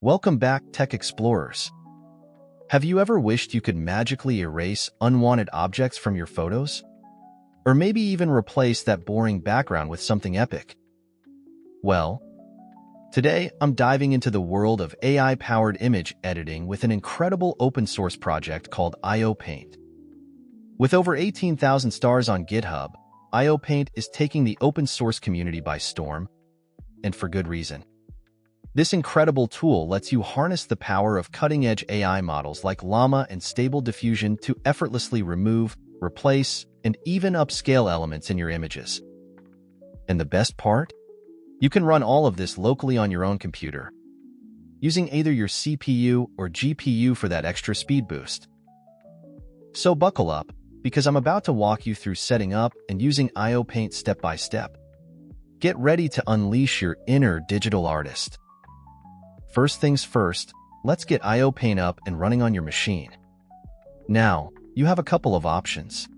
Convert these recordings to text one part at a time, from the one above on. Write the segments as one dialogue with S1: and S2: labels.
S1: Welcome back, Tech Explorers. Have you ever wished you could magically erase unwanted objects from your photos? Or maybe even replace that boring background with something epic? Well, today I'm diving into the world of AI-powered image editing with an incredible open-source project called IO Paint. With over 18,000 stars on GitHub, IO Paint is taking the open-source community by storm, and for good reason. This incredible tool lets you harness the power of cutting-edge AI models like LaMa and Stable Diffusion to effortlessly remove, replace, and even upscale elements in your images. And the best part? You can run all of this locally on your own computer, using either your CPU or GPU for that extra speed boost. So buckle up, because I'm about to walk you through setting up and using IO Paint step by step. Get ready to unleash your inner digital artist. First things first, let's get IO Paint up and running on your machine. Now, you have a couple of options.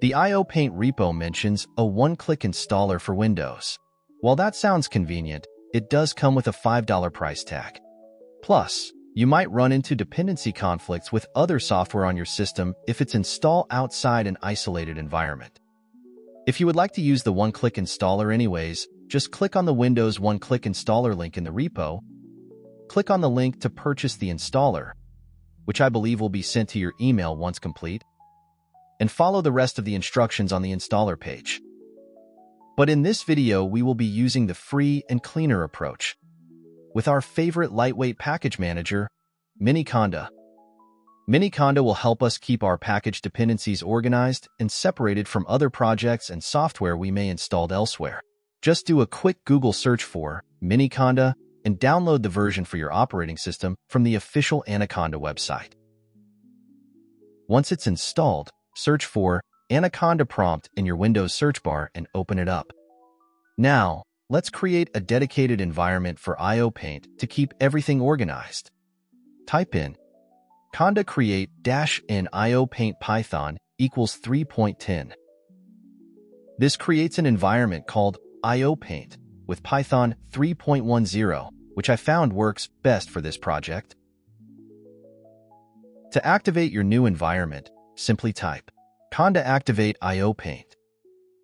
S1: The IO Paint repo mentions a one-click installer for Windows. While that sounds convenient, it does come with a $5 price tag. Plus, you might run into dependency conflicts with other software on your system if it's installed outside an isolated environment. If you would like to use the one-click installer anyways, just click on the Windows one-click installer link in the repo click on the link to purchase the installer, which I believe will be sent to your email once complete, and follow the rest of the instructions on the installer page. But in this video, we will be using the free and cleaner approach with our favorite lightweight package manager, Miniconda. Miniconda will help us keep our package dependencies organized and separated from other projects and software we may installed elsewhere. Just do a quick Google search for Miniconda and download the version for your operating system from the official Anaconda website. Once it's installed, search for Anaconda prompt in your Windows search bar and open it up. Now, let's create a dedicated environment for IO Paint to keep everything organized. Type in conda create dash in IO Paint Python equals 3.10. This creates an environment called IO Paint with Python 3.10 which I found works best for this project. To activate your new environment, simply type conda activate IO Paint.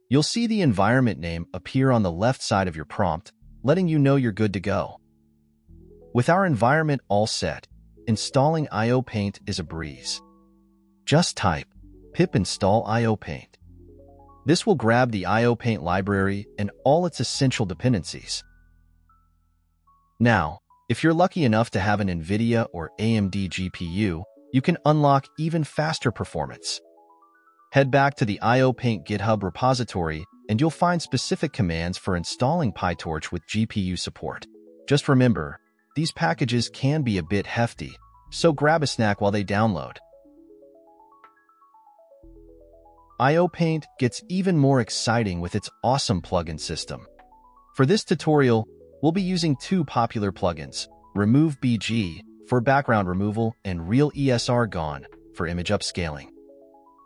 S1: You'll see the environment name appear on the left side of your prompt, letting you know you're good to go. With our environment all set, installing IO Paint is a breeze. Just type pip install IO Paint. This will grab the IO Paint library and all its essential dependencies. Now, if you're lucky enough to have an NVIDIA or AMD GPU, you can unlock even faster performance. Head back to the IOPaint GitHub repository and you'll find specific commands for installing PyTorch with GPU support. Just remember, these packages can be a bit hefty, so grab a snack while they download. IOPaint gets even more exciting with its awesome plugin system. For this tutorial, We'll be using two popular plugins, Remove BG for background removal and Real ESRGAN for image upscaling.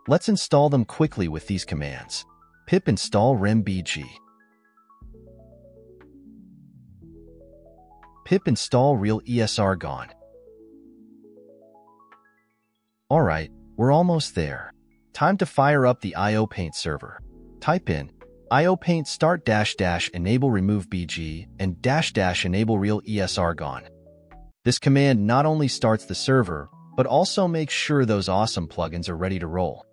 S1: Let's install them quickly with these commands. pip install RemBG. pip install Real ESRGAN. Alright, we're almost there. Time to fire up the IOPaint server. Type in IOPaint start dash dash enable remove BG and dash dash enable real ESRGAN. This command not only starts the server, but also makes sure those awesome plugins are ready to roll.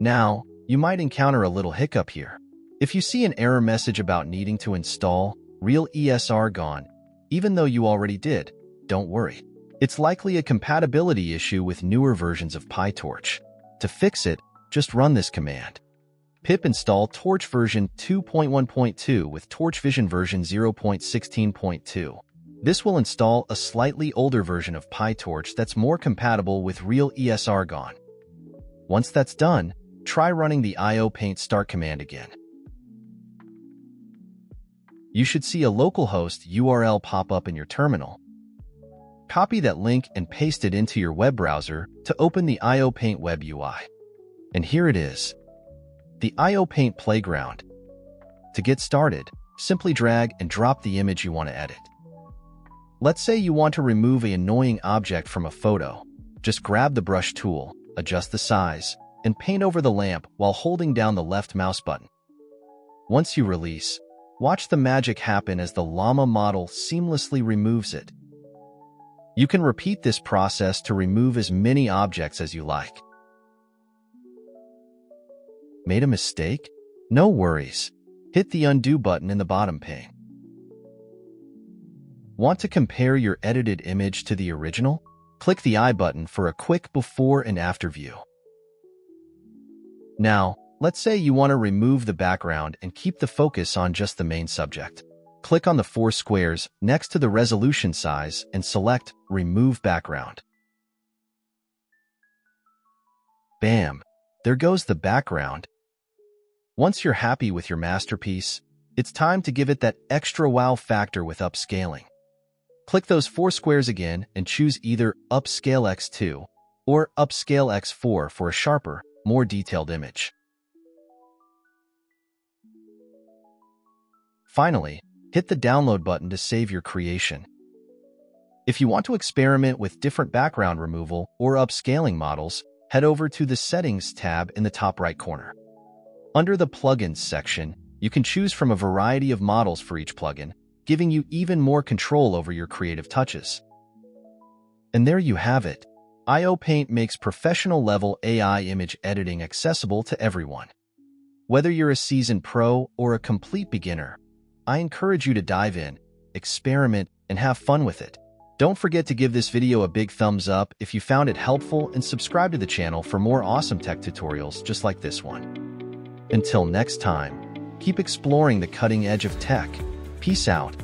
S1: Now, you might encounter a little hiccup here. If you see an error message about needing to install Real ESRGAN, even though you already did, don't worry. It's likely a compatibility issue with newer versions of PyTorch. To fix it, just run this command. pip install Torch version 2.1.2 with Torch Vision version 0.16.2. This will install a slightly older version of PyTorch that's more compatible with real ESRGAN. Once that's done, try running the IO Paint start command again. You should see a localhost URL pop up in your terminal. Copy that link and paste it into your web browser to open the IO Paint web UI. And here it is, the IO Paint Playground. To get started, simply drag and drop the image you want to edit. Let's say you want to remove an annoying object from a photo. Just grab the brush tool, adjust the size, and paint over the lamp while holding down the left mouse button. Once you release, watch the magic happen as the LaMa model seamlessly removes it. You can repeat this process to remove as many objects as you like. Made a mistake? No worries. Hit the undo button in the bottom pane. Want to compare your edited image to the original? Click the I button for a quick before and after view. Now, let's say you want to remove the background and keep the focus on just the main subject. Click on the four squares next to the resolution size and select Remove Background. Bam! There goes the background. Once you're happy with your masterpiece, it's time to give it that extra wow factor with upscaling. Click those four squares again and choose either Upscale X2 or Upscale X4 for a sharper, more detailed image. Finally, hit the download button to save your creation. If you want to experiment with different background removal or upscaling models, head over to the Settings tab in the top right corner. Under the Plugins section, you can choose from a variety of models for each plugin, giving you even more control over your creative touches. And there you have it. IO Paint makes professional-level AI image editing accessible to everyone. Whether you're a seasoned pro or a complete beginner, I encourage you to dive in, experiment, and have fun with it. Don't forget to give this video a big thumbs up if you found it helpful and subscribe to the channel for more awesome tech tutorials just like this one. Until next time, keep exploring the cutting edge of tech. Peace out.